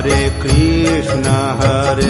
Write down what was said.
Hare Krishna Hare